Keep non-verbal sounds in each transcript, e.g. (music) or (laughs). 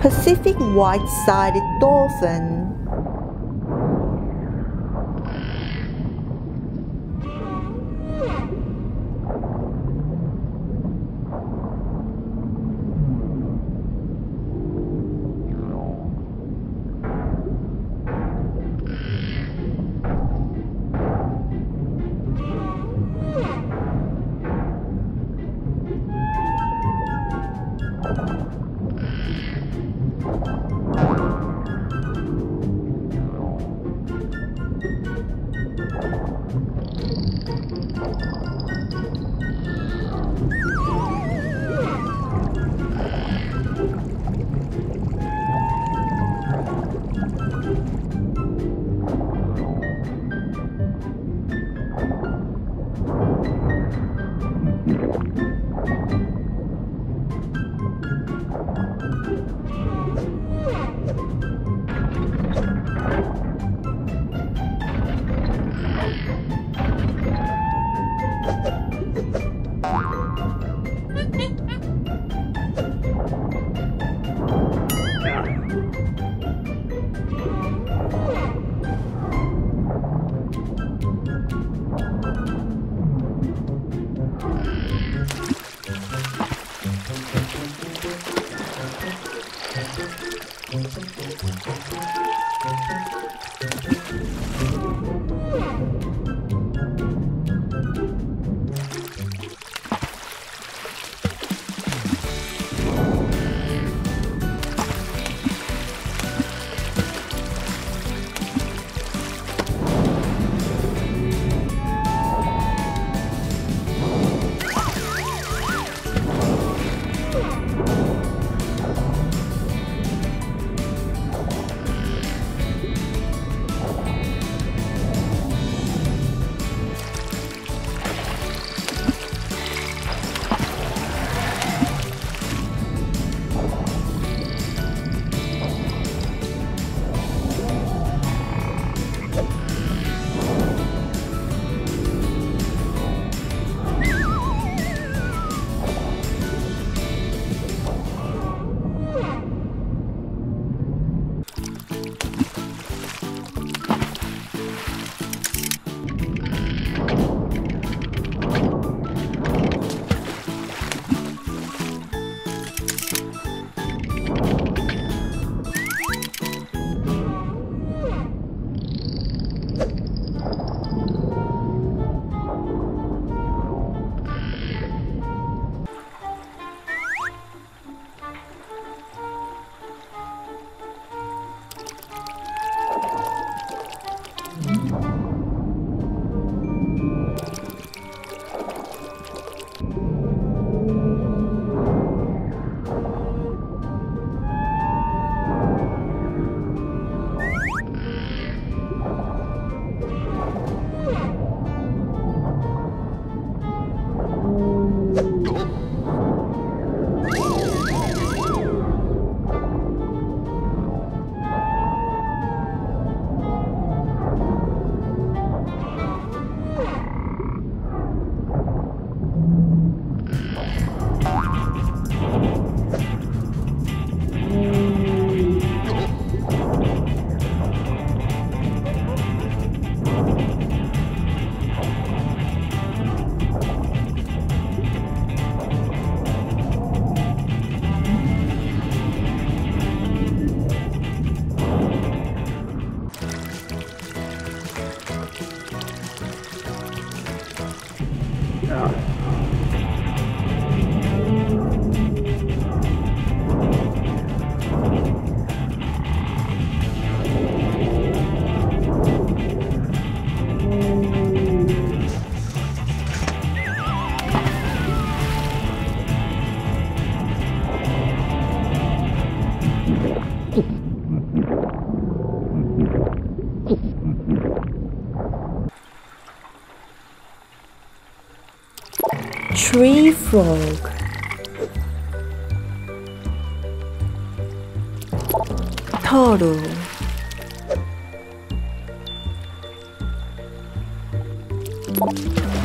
Pacific white-sided dolphin frog. Turtle.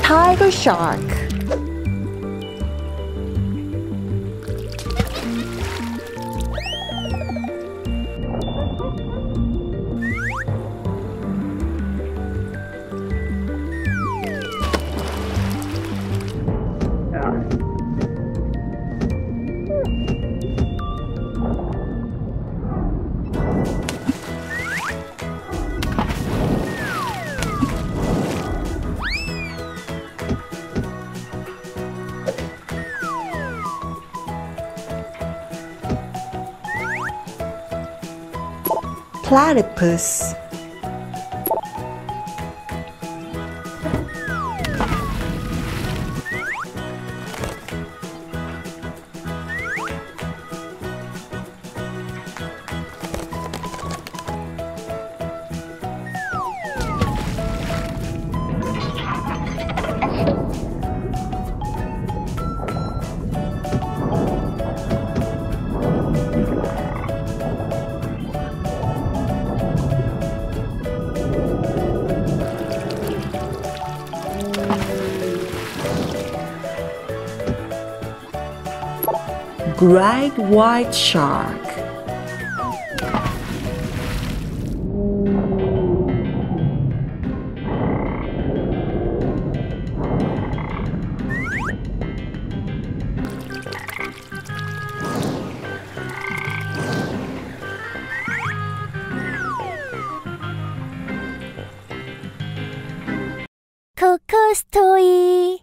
Tiger shark Platypus great white shark. Coco's (laughs) toy.